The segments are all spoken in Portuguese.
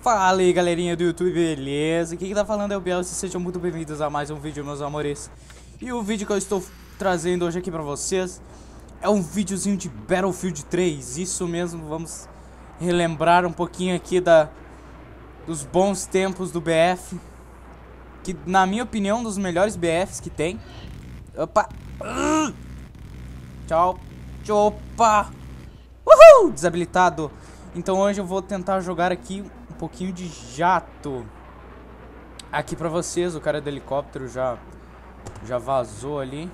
Fala aí galerinha do YouTube, beleza? Quem tá falando é o Biel, sejam muito bem-vindos a mais um vídeo, meus amores E o vídeo que eu estou trazendo hoje aqui pra vocês É um videozinho de Battlefield 3 Isso mesmo, vamos relembrar um pouquinho aqui da, dos bons tempos do BF Que na minha opinião, um dos melhores BFs que tem Opa! Tchau! Opa! Uhul! Desabilitado então hoje eu vou tentar jogar aqui pouquinho de jato. Aqui pra vocês, o cara do helicóptero já, já vazou ali.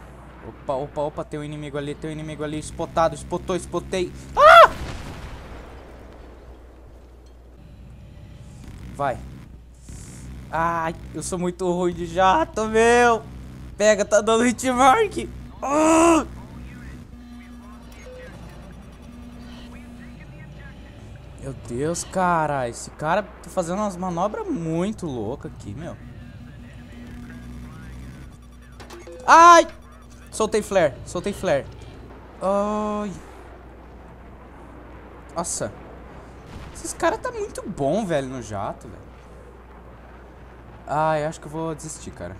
Opa, opa, opa, tem um inimigo ali, tem um inimigo ali, spotado, spotou, spotei. Ah! Vai. Ai, eu sou muito ruim de jato, meu. Pega, tá dando hitmark. Ah! Deus, cara. Esse cara tá fazendo umas manobras muito loucas aqui, meu. Ai! Soltei flare, soltei flare. Ai. Nossa. Esses caras tá muito bom, velho, no jato, velho. Ai, acho que eu vou desistir, cara.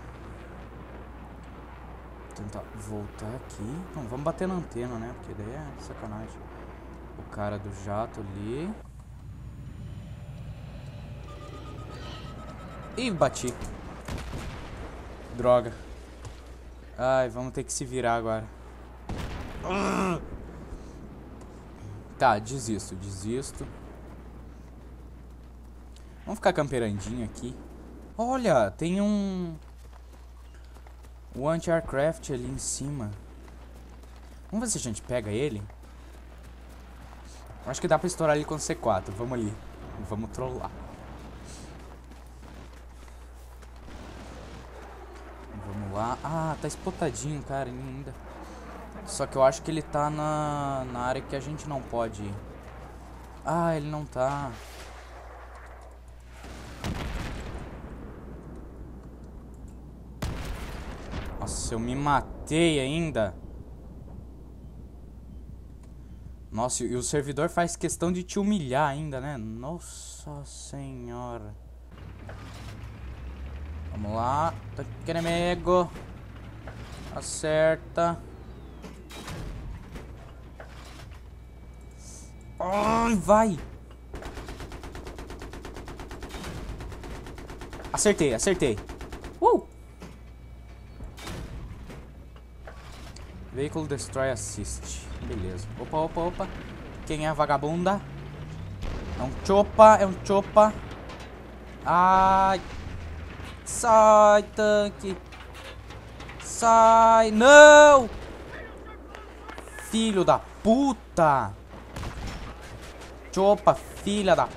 Vou tentar voltar aqui. Não, vamos bater na antena, né? Porque daí é sacanagem. O cara do jato ali. Ih, bati. Droga. Ai, vamos ter que se virar agora. Tá, desisto, desisto. Vamos ficar camperandinho aqui. Olha, tem um... O anti-aircraft ali em cima. Vamos ver se a gente pega ele. Acho que dá pra estourar ele com C4. Vamos ali. Vamos trollar. Lá. Ah, tá espotadinho, cara, ainda. Só que eu acho que ele tá na, na área que a gente não pode ir. Ah, ele não tá. Nossa, eu me matei ainda. Nossa, e o servidor faz questão de te humilhar ainda, né? Nossa senhora. Vamos lá. Tanque inimigo. Acerta. Ai, vai. Acertei, acertei. Uh! Veículo Destroy Assist. Beleza. Opa, opa, opa. Quem é a vagabunda? É um chopa, é um chopa. Ai. Sai, tanque. Sai. Não! Filho da puta. Chopa, filha da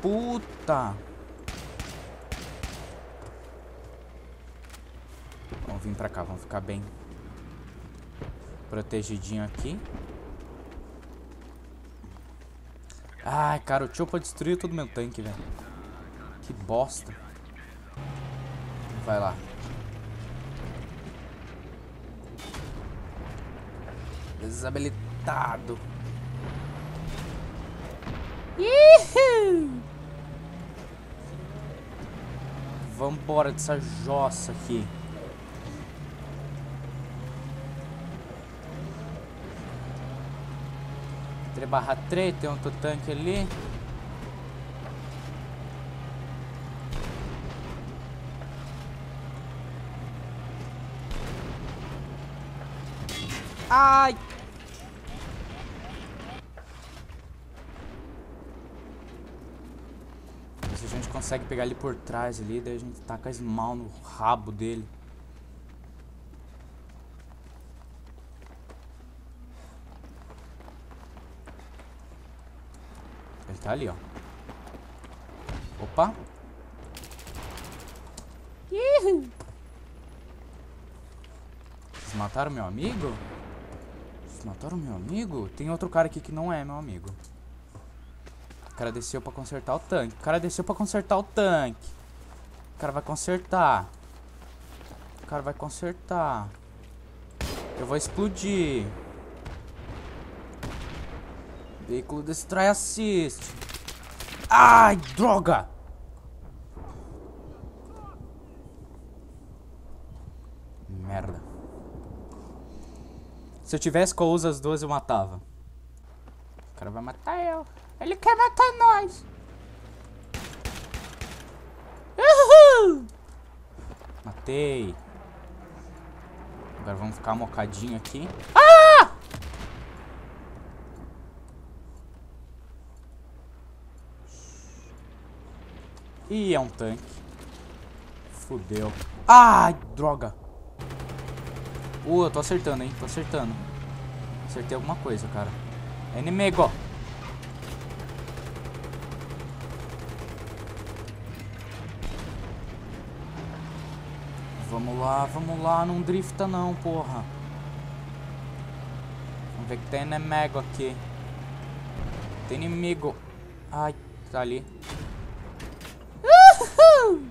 puta. Vamos vir pra cá, vamos ficar bem protegidinho aqui. Ai, cara, o Chopa destruiu todo meu tanque, velho. Que bosta. Vai lá. Desabilitado. Uhul. Vambora dessa jossa aqui. Tre barra 3, tem outro tanque ali. Ai! Se a gente consegue pegar ele por trás ali, daí a gente taca esmal no rabo dele. Ele tá ali, ó. Opa! Vocês mataram meu amigo? Mataram meu amigo? Tem outro cara aqui que não é meu amigo. O cara desceu pra consertar o tanque. O cara desceu pra consertar o tanque. O cara vai consertar. O cara vai consertar. Eu vou explodir. Veículo destrói assist. Ai, droga! Se eu tivesse com a usa as duas, eu matava. O cara vai matar eu. Ele quer matar nós. Uhul! Matei. Agora vamos ficar mocadinho aqui. Ah! Ih, é um tanque. Fudeu. Ai, droga. Uh, eu tô acertando, hein? Tô acertando. Acertei alguma coisa, cara. É inimigo. Vamos lá, vamos lá. Não drifta não, porra. Vamos ver que tem inimigo aqui. Tem inimigo. Ai, tá ali. Uhul!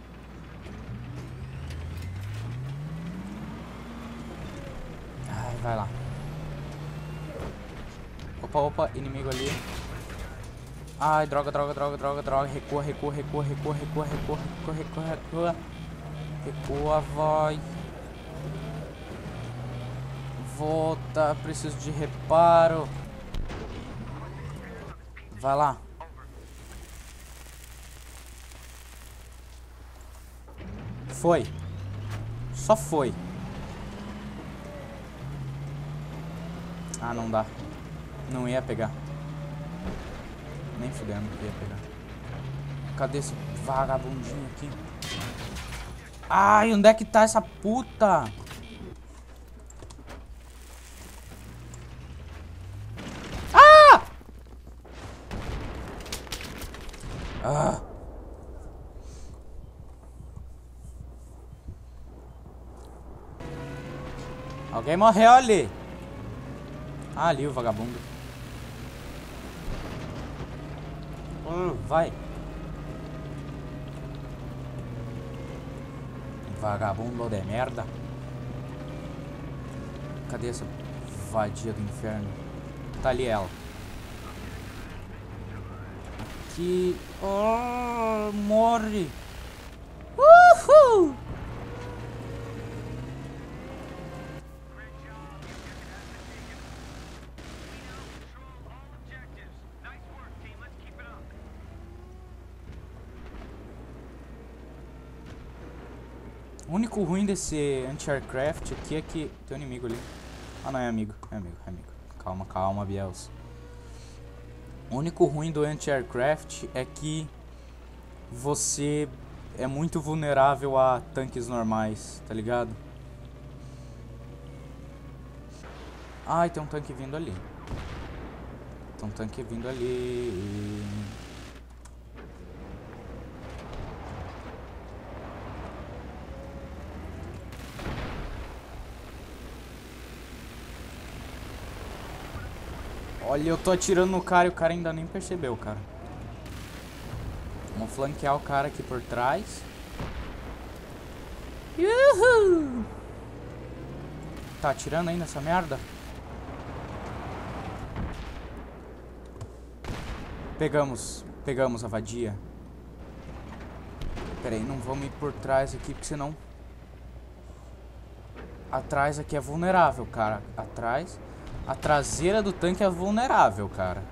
Vai lá. Opa, opa, inimigo ali. Ai, droga, droga, droga, droga, droga. Recua, recua, recua, recua, recua, recua, recua, recua, recua. Recua, vai. Volta, preciso de reparo. Vai lá. Foi. Só foi. Ah, não dá. Não ia pegar. Nem fudendo que ia pegar. Cadê esse vagabundinho aqui? Ai, onde é que tá essa puta? Ah! Ah! Alguém morreu ali. Ah, ali o vagabundo. Hum, vai. Vagabundo de merda. Cadê essa vadia do inferno? Tá ali ela. Aqui. Oh, morre. Uhul! O único ruim desse anti-aircraft aqui é que tem um inimigo ali. Ah, não, é amigo. É amigo, é amigo. Calma, calma, Biels. O único ruim do anti-aircraft é que você é muito vulnerável a tanques normais, tá ligado? Ai, tem um tanque vindo ali. Tem um tanque vindo ali. Olha, eu tô atirando no cara e o cara ainda nem percebeu, cara. Vamos flanquear o cara aqui por trás. Uhul! Tá atirando aí nessa merda? Pegamos, pegamos a vadia. Pera aí, não vamos ir por trás aqui, porque senão... Atrás aqui é vulnerável, cara. Atrás... A traseira do tanque é vulnerável, cara.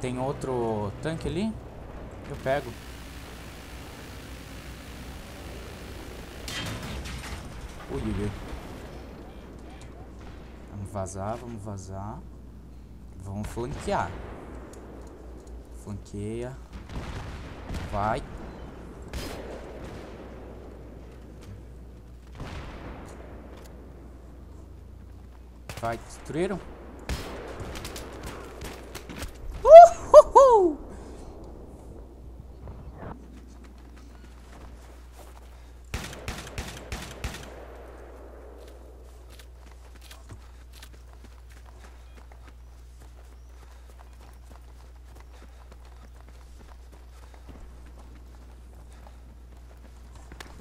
Tem outro tanque ali? Eu pego. Ui, ui. Vamos vazar, vamos vazar. Vamos flanquear. Flanqueia. Vai. Vai, destruíram? Uhul!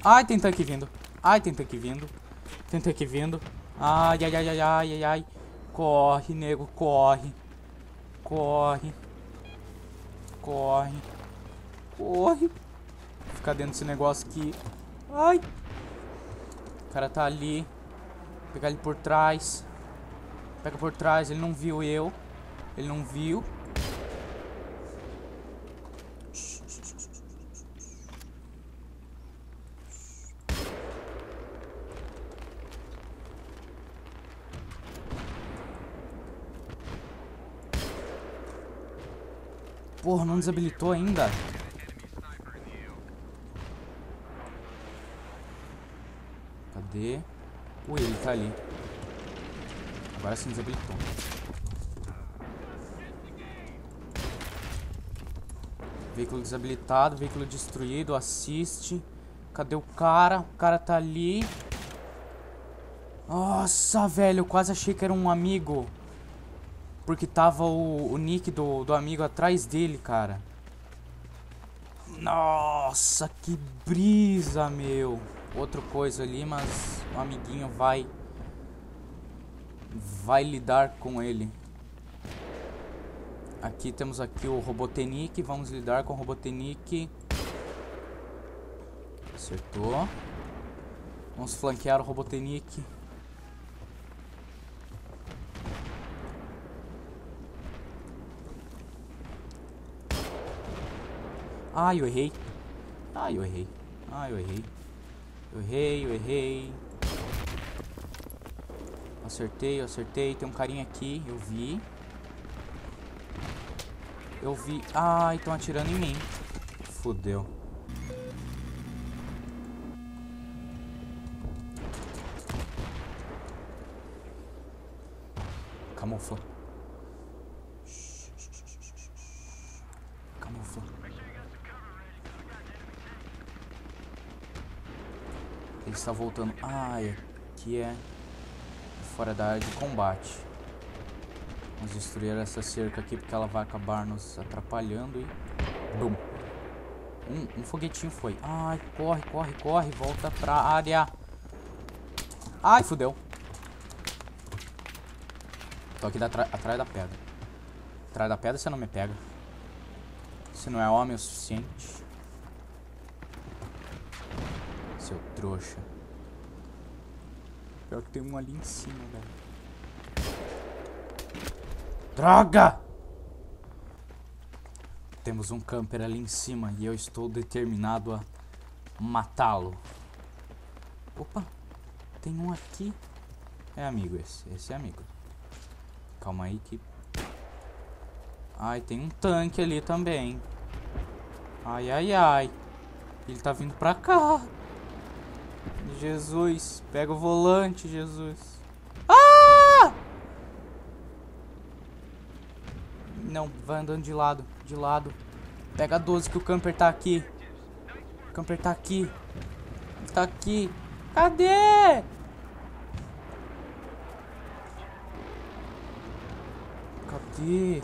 Ai, tem tanque vindo. Ai, tem tanque vindo. Tem tanque vindo. Ai, ai, ai, ai, ai, ai. Corre, nego, corre. Corre. Corre. Corre. Ficar dentro desse negócio aqui. Ai. O cara tá ali. Vou pegar ele por trás. Pega por trás, ele não viu eu. Ele não viu. Porra, não desabilitou ainda. Cadê? Ui, ele tá ali. Agora sim desabilitou. Veículo desabilitado, veículo destruído, assiste. Cadê o cara? O cara tá ali. Nossa, velho, quase achei que era um amigo. Porque tava o, o nick do, do amigo atrás dele, cara. Nossa, que brisa, meu. Outra coisa ali, mas o amiguinho vai... Vai lidar com ele. Aqui temos aqui o Robotenic. Vamos lidar com o Robotenic. Acertou. Vamos flanquear o Robotenic. Ai, eu errei. Ai, eu errei. Ai, eu errei. Eu errei, eu errei. Acertei, eu acertei. Tem um carinha aqui, eu vi. Eu vi. Ai, estão atirando em mim. Fudeu. Camufla. Ele está voltando. Ai, aqui é fora da área de combate. Vamos destruir essa cerca aqui porque ela vai acabar nos atrapalhando e... Bum. Um, um foguetinho foi. Ai, corre, corre, corre. Volta pra área. Ai, fudeu. Tô aqui atrás da pedra. Atrás da pedra você não me pega. Você não é homem o suficiente. Seu trouxa. Pior que tem um ali em cima, velho. Droga! Temos um camper ali em cima e eu estou determinado a matá-lo. Opa, tem um aqui. É amigo esse, esse é amigo. Calma aí que... Ai, tem um tanque ali também. Ai, ai, ai. Ele tá vindo pra cá. Jesus, pega o volante, Jesus. Não, vai andando de lado, de lado. Pega a 12 que o camper tá aqui. O camper tá aqui. Tá aqui. Cadê? Cadê?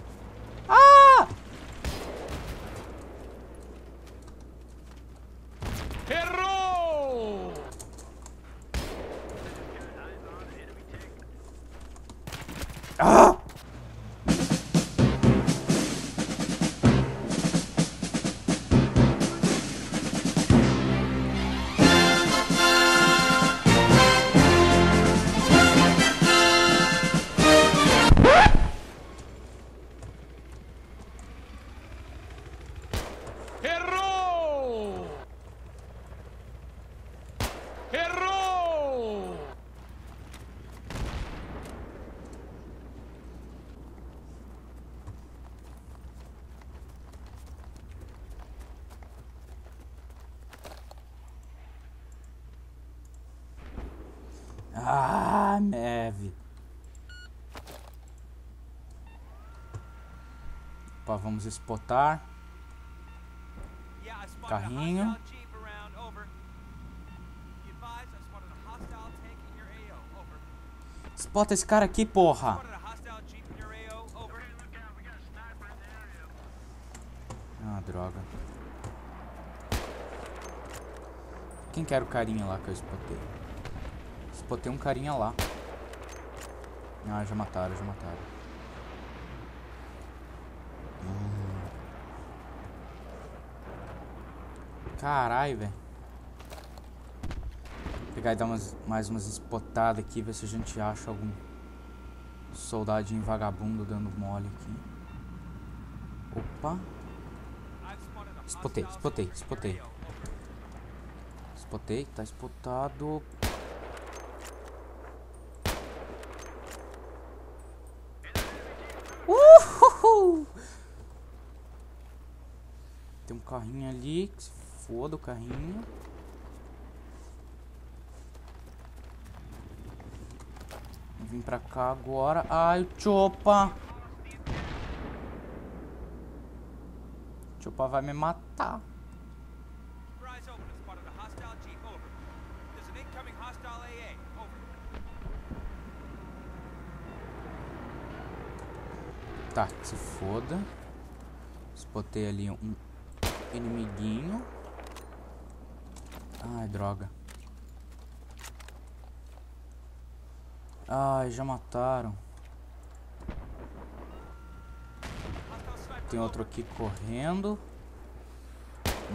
Vamos exportar. Carrinho. Spota esse cara aqui, porra. Ah, droga. Quem que era o carinha lá que eu spotei? Spotei um carinha lá. Ah, já mataram, já mataram. Caralho, velho. Pegar e dar umas, mais umas espotadas aqui, ver se a gente acha algum soldadinho vagabundo dando mole aqui. Opa. Spotei, spotei, spotei. Spotei, tá spotado. Uhul! Tem um carrinho ali, que se foda o carrinho. Vir pra cá agora. Ai, o Chopa! Chopa vai me matar. Tá, que se foda. Spotei ali um inimiguinho. Ai, droga. Ai, já mataram. Tem outro aqui correndo.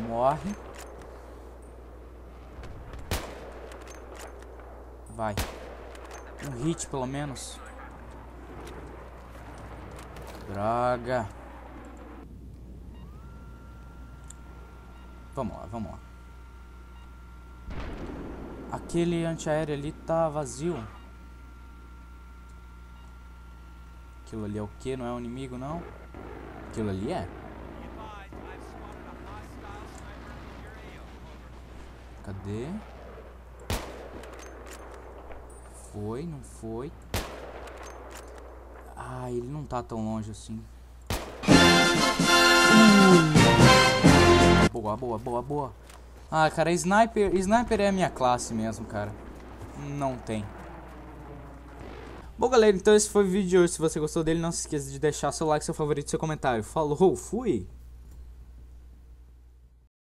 Morre. Vai. Um hit pelo menos. Droga. Vamos lá, vamos lá. Aquele antiaéreo ali tá vazio. Aquilo ali é o que? Não é um inimigo, não? Aquilo ali é? Cadê? Foi, não foi. Ah, ele não tá tão longe assim. Boa, boa, boa, boa. Ah, cara, sniper, sniper é a minha classe mesmo, cara. Não tem. Bom, galera, então esse foi o vídeo de hoje. Se você gostou dele, não se esqueça de deixar seu like, seu favorito, seu comentário. Falou, fui!